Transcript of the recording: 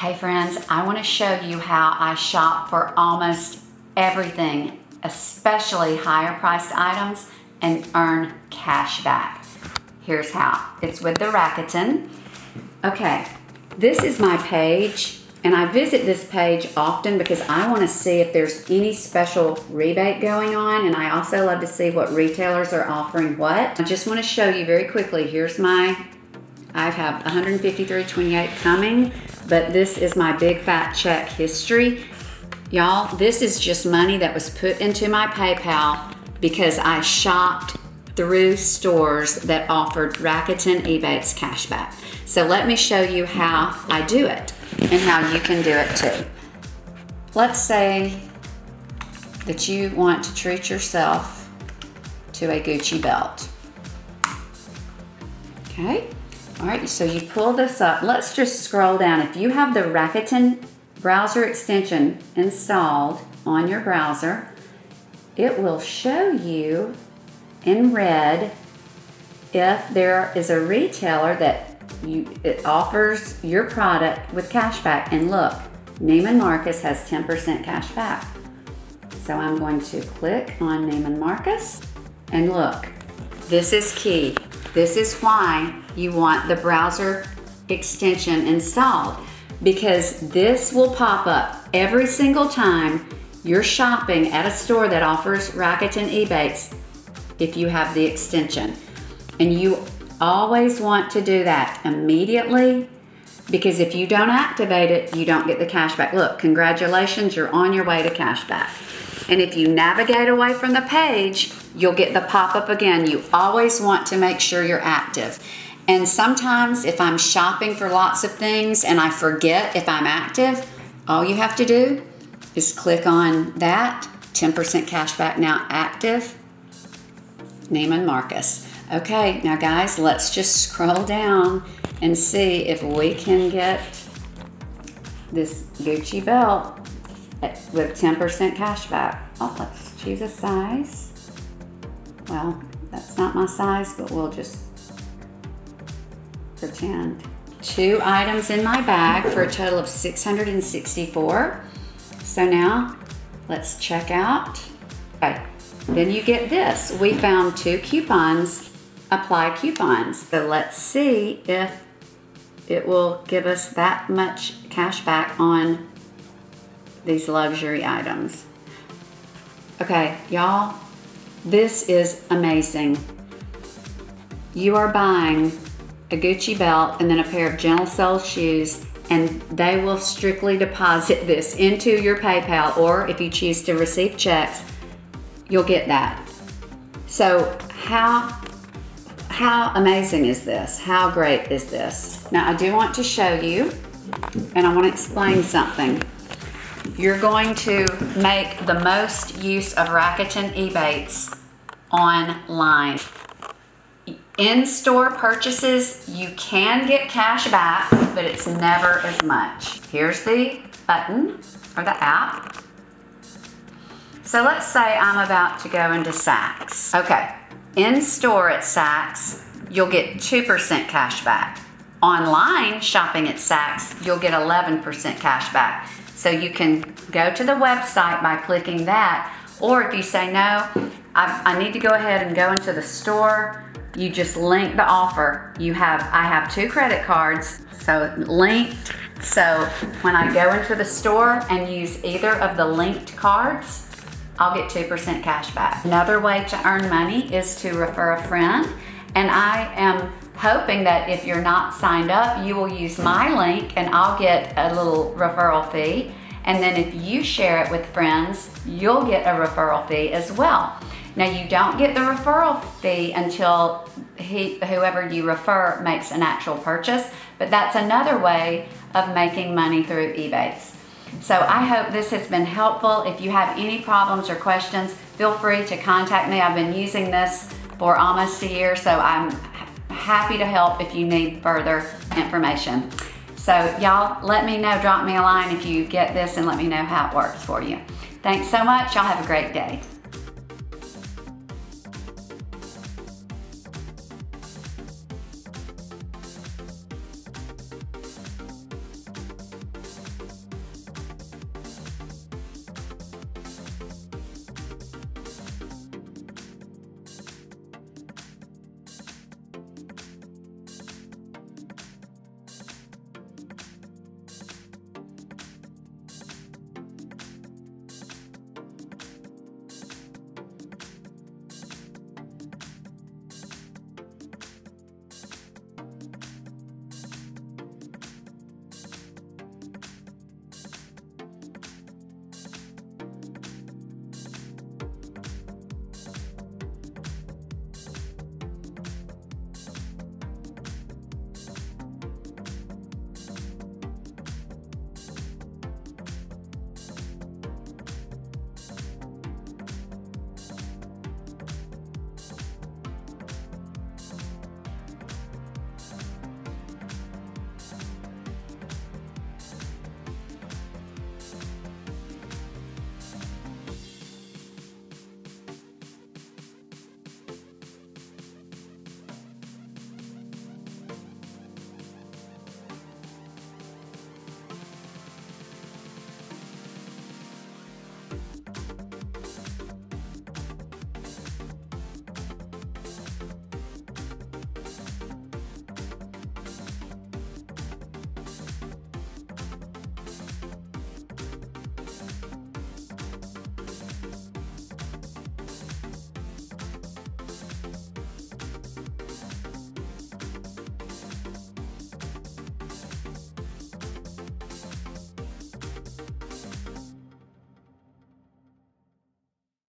Hey friends, I wanna show you how I shop for almost everything, especially higher priced items, and earn cash back. Here's how. It's with the Rakuten. Okay, this is my page, and I visit this page often because I wanna see if there's any special rebate going on, and I also love to see what retailers are offering what. I just wanna show you very quickly, here's my I have 153.28 coming, but this is my big fat check history. Y'all, this is just money that was put into my PayPal because I shopped through stores that offered Rakuten Ebates cashback. So let me show you how I do it and how you can do it too. Let's say that you want to treat yourself to a Gucci belt. Okay, all right, so you pull this up. Let's just scroll down. If you have the Rakuten browser extension installed on your browser, it will show you in red if there is a retailer that you it offers your product with cashback. And look, Neiman Marcus has 10% cashback. So I'm going to click on Neiman Marcus and look, this is key. This is why you want the browser extension installed because this will pop up every single time you're shopping at a store that offers Rakuten Ebates if you have the extension. And you always want to do that immediately because if you don't activate it, you don't get the cash back. Look, congratulations, you're on your way to cash back. And if you navigate away from the page, you'll get the pop-up again. You always want to make sure you're active. And sometimes if I'm shopping for lots of things and I forget if I'm active, all you have to do is click on that, 10% cash back now active, Neiman Marcus. Okay, now guys, let's just scroll down and see if we can get this Gucci belt with 10% cash back. Oh, let's choose a size. Well, that's not my size, but we'll just pretend. Two items in my bag for a total of 664. So now let's check out. Okay, then you get this. We found two coupons, apply coupons. So let's see if it will give us that much cash back on these luxury items. Okay, y'all, this is amazing. You are buying a Gucci belt and then a pair of Gentle Soul shoes and they will strictly deposit this into your PayPal or if you choose to receive checks, you'll get that. So how, how amazing is this? How great is this? Now I do want to show you and I want to explain something. You're going to make the most use of Rakuten Ebates online. In-store purchases, you can get cash back, but it's never as much. Here's the button or the app. So let's say I'm about to go into Saks. Okay, in-store at Saks, you'll get 2% cash back. Online shopping at Saks, you'll get 11% cash back. So you can go to the website by clicking that, or if you say, no, I, I need to go ahead and go into the store, you just link the offer. You have, I have two credit cards, so linked. So when I go into the store and use either of the linked cards, I'll get 2% cash back. Another way to earn money is to refer a friend. And I am hoping that if you're not signed up, you will use my link and I'll get a little referral fee. And then if you share it with friends, you'll get a referral fee as well. Now you don't get the referral fee until he, whoever you refer makes an actual purchase, but that's another way of making money through Ebates. So I hope this has been helpful. If you have any problems or questions, feel free to contact me. I've been using this for almost a year, so I'm happy to help if you need further information. So y'all let me know, drop me a line if you get this and let me know how it works for you. Thanks so much. Y'all have a great day.